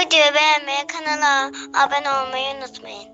Videoyu beğenmeyi, kanala abone olmayı unutmayın.